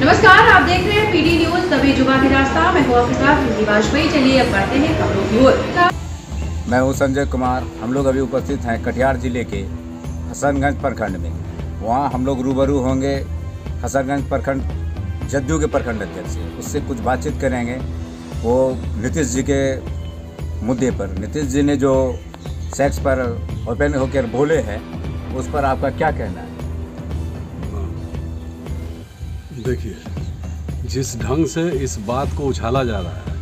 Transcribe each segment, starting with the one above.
नमस्कार, आप देख रहे हैं पीडी न्यूज़ तभी जुबा की रास्ता। मैं हूँ अफ्रीका हिंदी वाजपेयी। चलिए अब बढ़ते हैं खबरों की ओर। मैं हूँ संजय कुमार। हम लोग अभी उपस्थित हैं कटिहार ज़िले के हसनगंज प्रखंड में। वहाँ हम लोग रूबरू होंगे। हसनगंज प्रखंड जद्दू के प्रखंड अध्यक्ष से उससे कुछ बातचीत करेंगे। वो नीतीश जी के मुद्दे पर। नीतीश जी ने जो सेक्स पर ओपन होकर बोले हैं, उस पर आपका क्या कहना है? देखिए, जिस ढंग से इस बात को उछाला जा रहा है,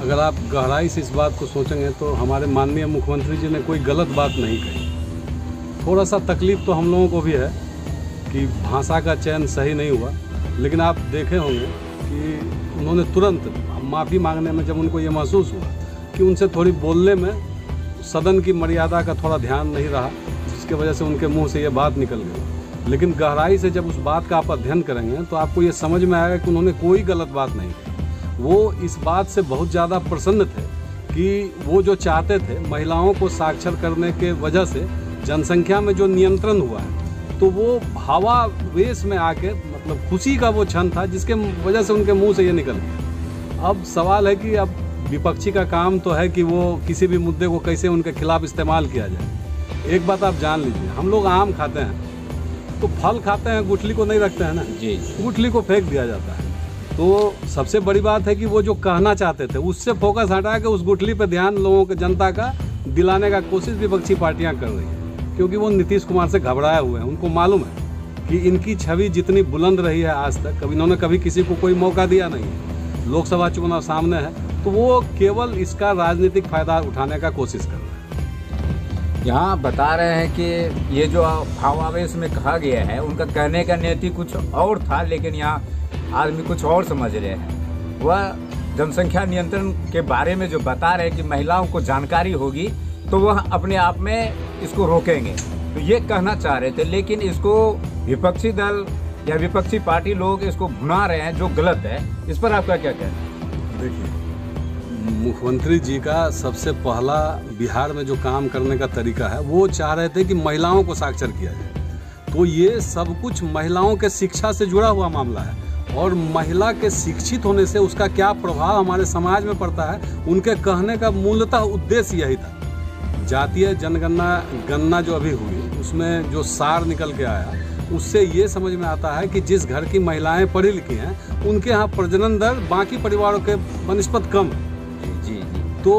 अगर आप गहराई से इस बात को सोचेंगे तो हमारे माननीय मुख्यमंत्री जी ने कोई गलत बात नहीं कही। थोड़ा सा तकलीफ़ तो हम लोगों को भी है कि भाषा का चयन सही नहीं हुआ, लेकिन आप देखे होंगे कि उन्होंने तुरंत माफ़ी मांगने में जब उनको ये महसूस हुआ कि उनसे थोड़ी बोलने में सदन की मर्यादा का थोड़ा ध्यान नहीं रहा, जिसके वजह से उनके मुँह से ये बात निकल गई। लेकिन गहराई से जब उस बात का आप अध्ययन करेंगे तो आपको ये समझ में आएगा कि उन्होंने कोई गलत बात नहीं की। वो इस बात से बहुत ज़्यादा प्रसन्न थे कि वो जो चाहते थे महिलाओं को साक्षर करने के वजह से जनसंख्या में जो नियंत्रण हुआ है तो वो भावावेश में आके मतलब खुशी का वो क्षण था जिसके वजह से उनके मुँह से ये निकल गया। अब सवाल है कि अब विपक्षी का काम तो है कि वो किसी भी मुद्दे को कैसे उनके खिलाफ इस्तेमाल किया जाए। एक बात आप जान लीजिए, हम लोग आम खाते हैं। तो फल खाते हैं गुठली को नहीं रखते हैं ना? जी गुठली को फेंक दिया जाता है। तो सबसे बड़ी बात है कि वो जो कहना चाहते थे उससे फोकस हटा के उस गुठली पर ध्यान लोगों के जनता का दिलाने का कोशिश विपक्षी पार्टियाँ कर रही हैं। क्योंकि वो नीतीश कुमार से घबराए हुए हैं उनको मालूम है कि इनकी छवि जितनी बुलंद रही है आज तक कभी इन्होंने कभी किसी को कोई मौका दिया नहीं है। लोकसभा चुनाव सामने है तो वो केवल इसका राजनीतिक फ़ायदा उठाने का कोशिश कर रहे हैं। यहाँ बता रहे हैं कि ये जो भावावेश में कहा गया है, उनका कहने का नीति कुछ और था, लेकिन यहाँ आदमी कुछ और समझ रहे हैं। वह जनसंख्या नियंत्रण के बारे में जो बता रहे हैं कि महिलाओं को जानकारी होगी तो वह अपने आप में इसको रोकेंगे। तो ये कहना चाह रहे थे, लेकिन इसको विपक्षी दल या विपक्षी पार्टी लोग इसको भुना रहे हैं, जो गलत है। इस पर आपका क्या कहना है? देखिए मुख्यमंत्री जी का सबसे पहला बिहार में जो काम करने का तरीका है, वो चाह रहे थे कि महिलाओं को साक्षर किया जाए। तो ये सब कुछ महिलाओं के शिक्षा से जुड़ा हुआ मामला है और महिला के शिक्षित होने से उसका क्या प्रभाव हमारे समाज में पड़ता है, उनके कहने का मूलतः उद्देश्य यही था। जातीय जनगणना, गणना जो अभी हुई, उसमें जो सार निकल के आया, उससे ये समझ में आता है कि जिस घर की महिलाएँ पढ़ी लिखी हैं, उनके यहाँ प्रजनन दर बाकी परिवारों के बनस्पत कम है। तो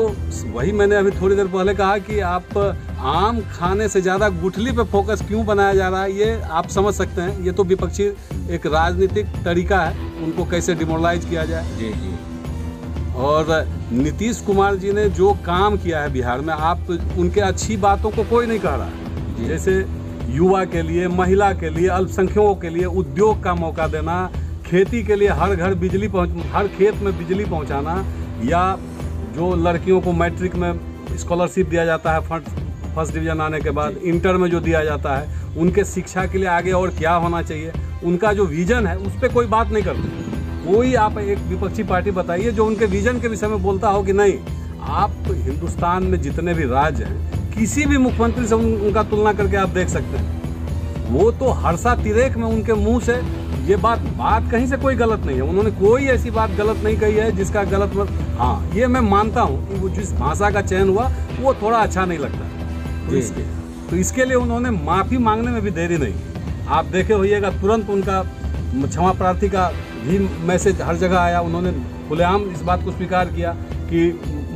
वही मैंने अभी थोड़ी देर पहले कहा कि आप आम खाने से ज़्यादा गुठली पे फोकस क्यों बनाया जा रहा है ये आप समझ सकते हैं। ये तो विपक्षी एक राजनीतिक तरीका है उनको कैसे डिमोरलाइज किया जाए। जी जी। और नीतीश कुमार जी ने जो काम किया है बिहार में आप उनके अच्छी बातों को कोई नहीं कह रहा। जैसे युवा के लिए महिला के लिए अल्पसंख्यकों के लिए उद्योग का मौका देना खेती के लिए हर घर बिजली पहुँच हर खेत में बिजली पहुंचाना या जो लड़कियों को मैट्रिक में स्कॉलरशिप दिया जाता है फ़र्स्ट फ़र्स्ट डिवीज़न आने के बाद इंटर में जो दिया जाता है उनके शिक्षा के लिए आगे और क्या होना चाहिए उनका जो विजन है उस पर कोई बात नहीं करते। कोई आप एक विपक्षी पार्टी बताइए जो उनके विजन के विषय में बोलता हो कि नहीं आप हिंदुस्तान में जितने भी राज्य हैं किसी भी मुख्यमंत्री से उन, उनका तुलना करके आप देख सकते हैं। वो तो हर्षा तिरेक में उनके मुँह से ये बात बात कहीं से कोई गलत नहीं है। उन्होंने कोई ऐसी बात गलत नहीं कही है जिसका गलत मत हाँ ये मैं मानता हूँ कि वो जिस भाषा का चयन हुआ वो थोड़ा अच्छा नहीं लगता तो इसके। तो इसके लिए उन्होंने माफ़ी मांगने में भी देरी नहीं। आप देखे होइएगा तुरंत उनका क्षमा प्रार्थी का भी मैसेज हर जगह आया। उन्होंने खुलेआम इस बात को स्वीकार किया कि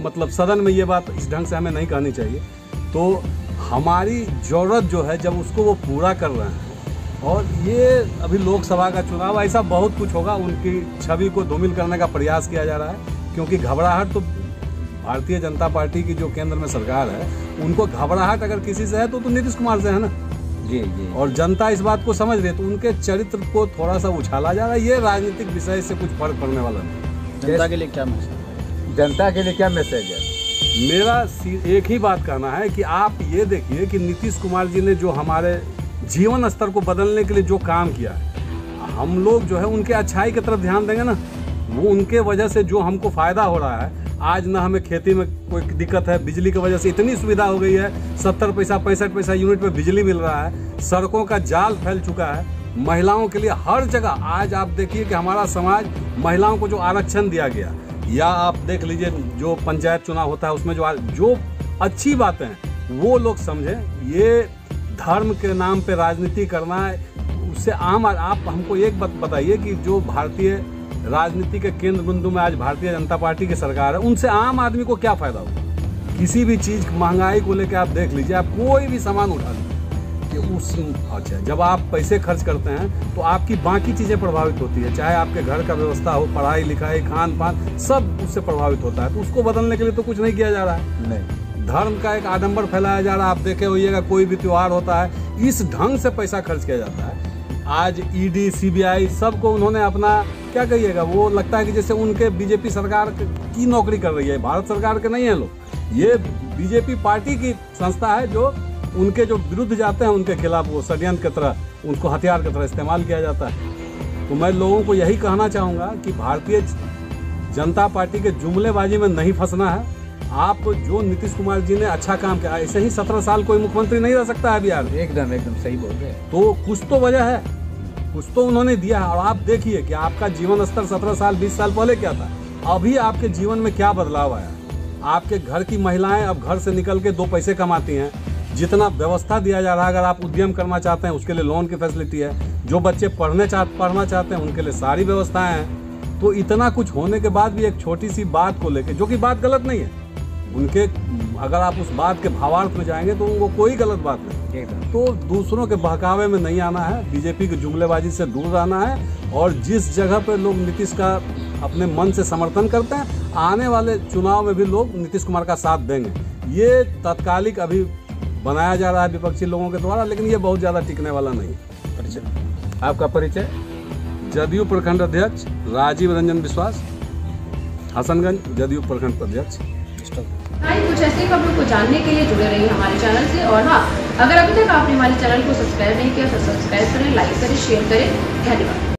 मतलब सदन में ये बात इस ढंग से हमें नहीं कहनी चाहिए। तो हमारी ज़रूरत जो है जब उसको वो पूरा कर रहे हैं और ये अभी लोकसभा का चुनाव ऐसा बहुत कुछ होगा उनकी छवि को धूमिल करने का प्रयास किया जा रहा है क्योंकि घबराहट तो भारतीय जनता पार्टी की जो केंद्र में सरकार है उनको घबराहट अगर किसी से है तो, तो नीतीश कुमार से है ना? जी जी। और जनता इस बात को समझ रही है तो उनके चरित्र को थोड़ा सा उछाला जा रहा है ये राजनीतिक विषय से कुछ फ़र्क पड़ने वाला नहीं जनता के लिए क्या मैसेज जनता के लिए क्या मैसेज है? मेरा एक ही बात कहना है कि आप ये देखिए कि नीतीश कुमार जी ने जो हमारे जीवन स्तर को बदलने के लिए जो काम किया है, हम लोग जो है उनके अच्छाई की तरफ़ ध्यान देंगे ना। वो उनके वजह से जो हमको फ़ायदा हो रहा है, आज ना हमें खेती में कोई दिक्कत है, बिजली की वजह से इतनी सुविधा हो गई है, सत्तर पैसा, पैंसठ पैसा यूनिट पे बिजली मिल रहा है, सड़कों का जाल फैल चुका है। महिलाओं के लिए हर जगह, आज आप देखिए कि हमारा समाज महिलाओं को जो आरक्षण दिया गया, या आप देख लीजिए जो पंचायत चुनाव होता है, उसमें जो जो अच्छी बातें हैं, वो लोग समझें, ये धर्म के नाम पे राजनीति करना उससे आम आप हमको एक बात बताइए कि जो भारतीय राजनीति के केंद्र बिंदु में आज भारतीय जनता पार्टी की सरकार है, उनसे आम आदमी को क्या फ़ायदा होगा? किसी भी चीज़, महँगाई को लेकर आप देख लीजिए, आप कोई भी सामान उठा लीजिए उस अच्छा जब आप पैसे खर्च करते हैं तो आपकी बाकी चीज़ें प्रभावित होती है, चाहे आपके घर का व्यवस्था हो, पढ़ाई लिखाई, खान पान, सब उससे प्रभावित होता है। तो उसको बदलने के लिए तो कुछ नहीं किया जा रहा है। नहीं। धर्म का एक आडंबर फैलाया जा रहा है। आप देखे होइएगा, कोई भी त्योहार होता है, इस ढंग से पैसा खर्च किया जाता है। आज ईडी, सीबीआई सबको उन्होंने अपना, क्या कहिएगा, वो लगता है कि जैसे उनके बीजेपी सरकार की नौकरी कर रही है, भारत सरकार के नहीं है लोग। ये बीजेपी पार्टी की संस्था है जो उनके जो विरुद्ध जाते हैं, उनके खिलाफ वो षड्यंत्र की तरह, उनको हथियार की तरह इस्तेमाल किया जाता है। तो मैं लोगों को यही कहना चाहूँगा कि भारतीय जनता पार्टी के जुमलेबाजी में नहीं फंसना है। आप जो नीतीश कुमार जी ने अच्छा काम किया ऐसे ही सत्रह साल कोई मुख्यमंत्री नहीं रह सकता है बिहार में एकदम एकदम सही बोल रहे हैं। तो कुछ तो वजह है कुछ तो उन्होंने दिया है। और आप देखिए कि आपका जीवन स्तर सत्रह साल बीस साल पहले क्या था। अभी आपके जीवन में क्या बदलाव आया आपके घर की महिलाएँ अब घर से निकल के दो पैसे कमाती हैं। जितना व्यवस्था दिया जा रहा है अगर आप उद्यम करना चाहते हैं उसके लिए लोन की फैसिलिटी है। जो बच्चे पढ़ने चाह पढ़ना चाहते हैं उनके लिए सारी व्यवस्थाएँ हैं। तो इतना कुछ होने के बाद भी एक छोटी सी बात को लेके जो कि बात गलत नहीं है उनके अगर आप उस बात के भावार्थ में जाएँगे तो वो कोई गलत बात नहीं। तो दूसरों के बहकावे में नहीं आना है बीजेपी की जुमलेबाजी से दूर रहना है और जिस जगह पर लोग नीतीश का अपने मन से समर्थन करते हैं आने वाले चुनाव में भी लोग नीतीश कुमार का साथ देंगे। ये तत्कालिक अभी बनाया जा रहा है विपक्षी लोगों के द्वारा लेकिन ये बहुत ज़्यादा टिकने वाला नहीं है। आपका परिचय? जदयू प्रखंड अध्यक्ष राजीव रंजन विश्वास हसनगंज जदयू प्रखंड अध्यक्ष। हाँ, कुछ ऐसी खबरों को जानने के लिए जुड़े रहिए हमारे चैनल से। और हाँ अगर अभी तक आपने हमारे चैनल को सब्सक्राइब नहीं किया तो सब्सक्राइब करें लाइक करें शेयर करें। धन्यवाद।